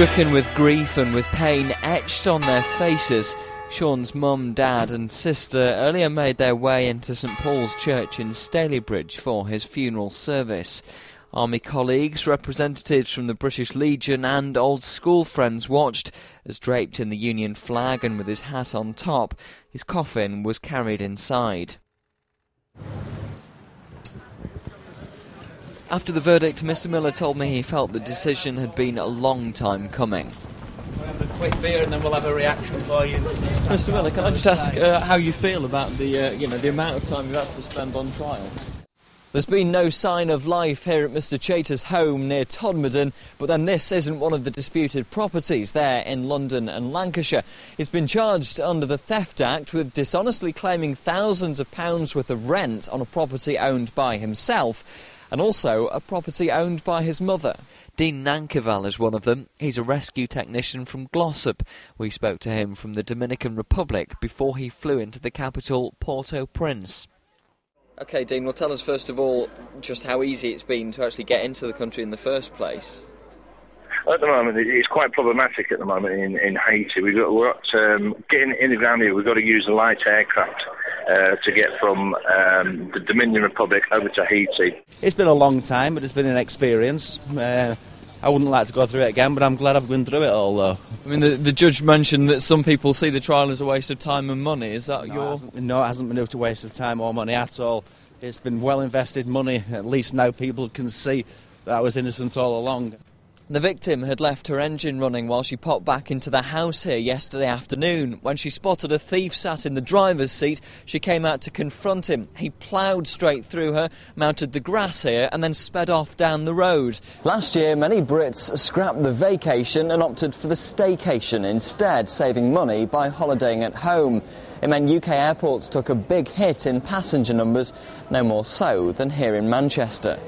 Stricken with grief and with pain etched on their faces, Sean's mum, dad, and sister earlier made their way into St Paul's Church in Stalybridge for his funeral service. Army colleagues, representatives from the British Legion, and old school friends watched as, draped in the Union flag and with his hat on top, his coffin was carried inside. After the verdict, Mr. Miller told me he felt the decision had been a long time coming. We'll have a quick beer and then we'll have a reaction for you. Mr. Miller, can I just ask uh, how you feel about the, uh, you know, the amount of time you've had to spend on trial? There's been no sign of life here at Mr. Chater's home near Todmorden, but then this isn't one of the disputed properties there in London and Lancashire. He's been charged under the Theft Act with dishonestly claiming thousands of pounds worth of rent on a property owned by himself and also a property owned by his mother. Dean Nankerval is one of them. He's a rescue technician from Glossop. We spoke to him from the Dominican Republic before he flew into the capital, Port-au-Prince. Okay, Dean, well, tell us first of all just how easy it's been to actually get into the country in the first place. At the moment, it's quite problematic at the moment in, in Haiti. We've got, we're at, um, getting in the ground here, we've got to use a light aircraft uh, to get from um, the Dominion Republic over to Haiti. It's been a long time, but it's been an experience. Uh, I wouldn't like to go through it again, but I'm glad I've been through it all, though. I mean, the, the judge mentioned that some people see the trial as a waste of time and money. Is that no, your? It hasn't, no, it hasn't been a waste of time or money at all. It's been well invested money. At least now people can see that I was innocent all along. The victim had left her engine running while she popped back into the house here yesterday afternoon. When she spotted a thief sat in the driver's seat, she came out to confront him. He ploughed straight through her, mounted the grass here, and then sped off down the road. Last year, many Brits scrapped the vacation and opted for the staycation instead, saving money by holidaying at home. It meant UK airports took a big hit in passenger numbers, no more so than here in Manchester.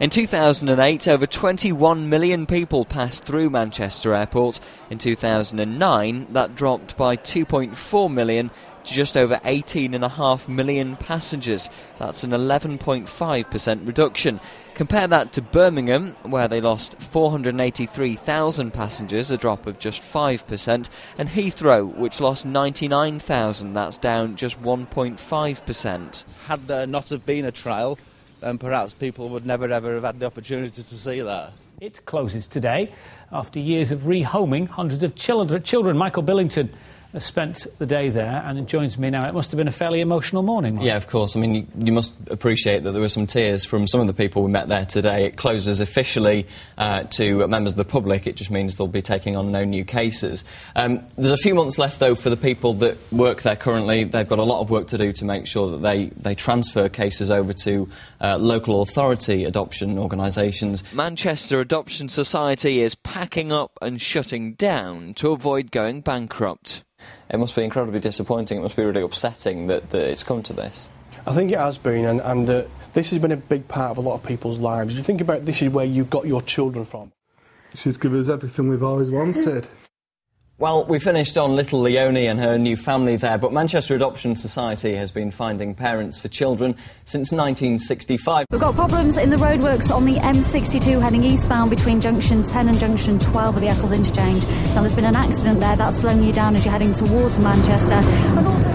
In 2008, over 21 million people passed through Manchester Airport. In 2009, that dropped by 2.4 million to just over 18.5 million passengers. That's an 11.5% reduction. Compare that to Birmingham, where they lost 483,000 passengers, a drop of just 5%, and Heathrow, which lost 99,000, that's down just 1.5%. Had there not have been a trial, then perhaps people would never ever have had the opportunity to see that. It closes today after years of rehoming hundreds of children. Michael Billington spent the day there and joins me now. It must have been a fairly emotional morning. Mark. Yeah, of course. I mean, you, you, must appreciate that there were some tears from some of the people we met there today. It closes officially uh, to members of the public. It just means they'll be taking on no new cases. Um, there's a few months left, though, for the people that work there currently. They've got a lot of work to do to make sure that they, they transfer cases over to uh, local authority adoption organisations. Manchester Adoption Society is packing up and shutting down to avoid going bankrupt. It must be incredibly disappointing. It must be really upsetting that, that it's come to this. I think it has been, and, and uh, this has been a big part of a lot of people's lives. You think about this is where you got your children from. She's given us everything we've always wanted. Well, we finished on little Leonie and her new family there, but Manchester Adoption Society has been finding parents for children since 1965. We've got problems in the roadworks on the M62 heading eastbound between junction 10 and junction 12 of the Eccles interchange. Now, there's been an accident there that's slowing you down as you're heading towards Manchester.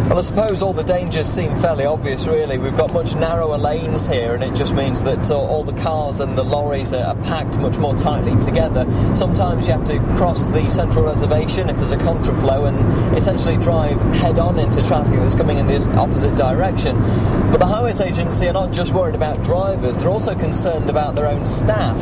Well, I suppose all the dangers seem fairly obvious, really. We've got much narrower lanes here, and it just means that uh, all the cars and the lorries are packed much more tightly together. Sometimes you have to cross the central reservation there's a contraflow and essentially drive head on into traffic that's coming in the opposite direction. But the Highways Agency are not just worried about drivers, they're also concerned about their own staff.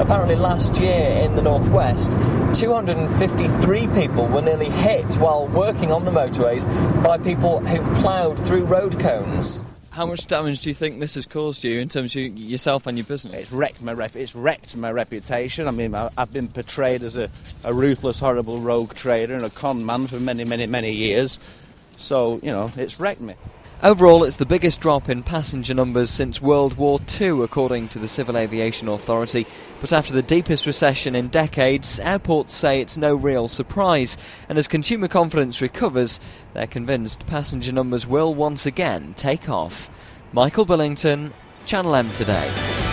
Apparently, last year in the Northwest, 253 people were nearly hit while working on the motorways by people who ploughed through road cones. How much damage do you think this has caused you in terms of yourself and your business? It's wrecked my rep- It's wrecked my reputation. I mean, I've been portrayed as a, a ruthless, horrible rogue trader and a con man for many, many, many years. So you know, it's wrecked me. Overall, it's the biggest drop in passenger numbers since World War II, according to the Civil Aviation Authority. But after the deepest recession in decades, airports say it's no real surprise. And as consumer confidence recovers, they're convinced passenger numbers will once again take off. Michael Billington, Channel M Today.